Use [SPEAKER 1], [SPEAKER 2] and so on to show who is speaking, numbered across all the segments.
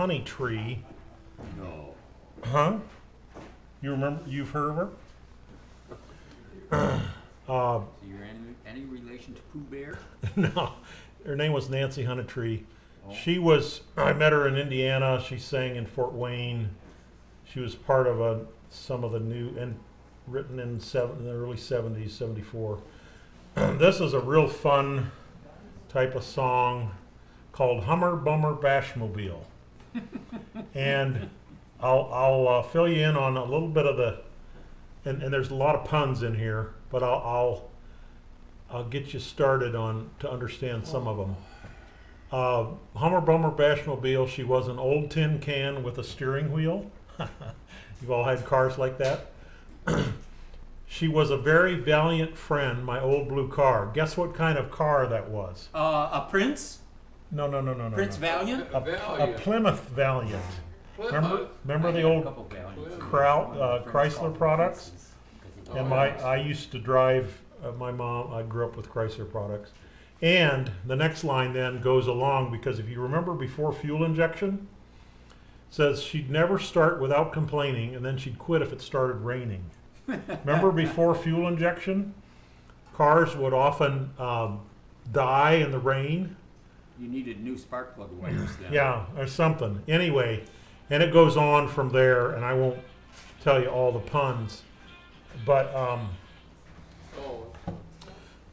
[SPEAKER 1] Honey Tree.
[SPEAKER 2] No.
[SPEAKER 1] Huh? You remember? You've heard of her? uh,
[SPEAKER 3] So you're any, any relation to Pooh Bear?
[SPEAKER 1] no, her name was Nancy Honeytree.
[SPEAKER 3] Oh.
[SPEAKER 1] She was. I met her in Indiana. She sang in Fort Wayne. She was part of a some of the new and written in seven, in the early seventies, seventy four. this is a real fun type of song called Hummer Bummer Bashmobile, and I'll I'll uh, fill you in on a little bit of the, and, and there's a lot of puns in here, but I'll, I'll I'll get you started on to understand some of them. Uh, Hummer Bummer Bashmobile. She was an old tin can with a steering wheel. You've all had cars like that. she was a very valiant friend. My old blue car. Guess what kind of car that was?
[SPEAKER 3] Uh, a Prince?
[SPEAKER 1] No, no, no, no, no.
[SPEAKER 3] Prince
[SPEAKER 1] no.
[SPEAKER 3] Valiant?
[SPEAKER 1] A, a
[SPEAKER 2] Valiant.
[SPEAKER 1] Plymouth Valiant. Remember,
[SPEAKER 2] Plymouth.
[SPEAKER 1] remember
[SPEAKER 3] I
[SPEAKER 1] the old
[SPEAKER 3] couple
[SPEAKER 1] Kraut, uh, Chrysler products?
[SPEAKER 3] Princes, 'cause of
[SPEAKER 1] And my. I used to drive, uh, my mom, I grew up with Chrysler products. And the next line then goes along because if you remember before fuel injection, says she'd never start without complaining and then she'd quit if it started raining. remember before fuel injection? Cars would often um, die in the rain.
[SPEAKER 3] You needed new spark plug wires then.
[SPEAKER 1] Yeah, or something. Anyway, and it goes on from there, and I won't tell you all the puns. But um,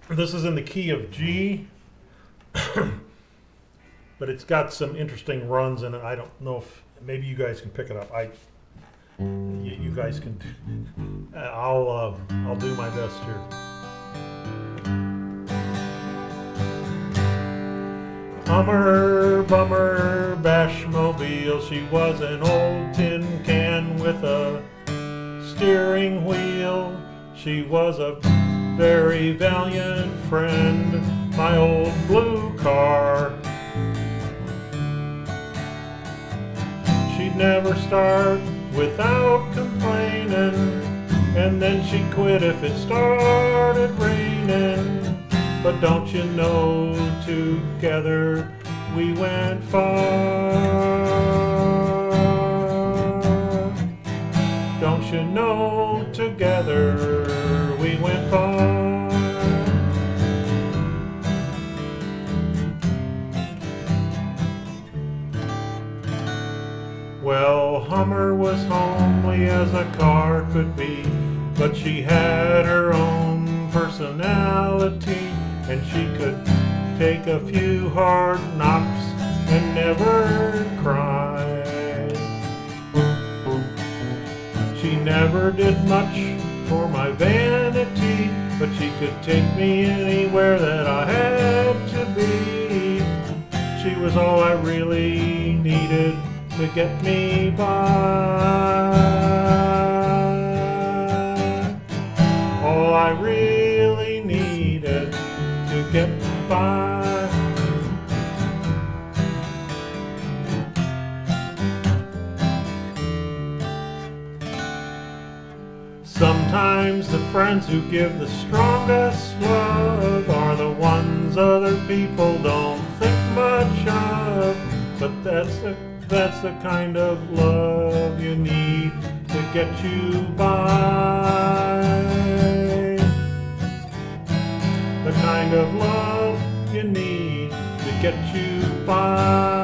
[SPEAKER 1] this is in the key of G, but it's got some interesting runs in it. I don't know if maybe you guys can pick it up. I, you, you guys can. I'll uh, I'll do my best here. Hummer, bummer, bashmobile. She was an old tin can with a steering wheel. She was a very valiant friend, my old blue car. She'd never start without complaining, and then she'd quit if it started. But don't you know, together we went far. Don't you know, together we went far. Well, Hummer was homely as a car could be, but she had her own personality, and she could take a few hard knocks and never cry. She never did much for my vanity, but she could take me anywhere that I had to be. She was all I really needed to get me by. Sometimes the friends who give the strongest love are the ones other people don't think much of. But that's the that's the kind of love you need to get you by. Get you by.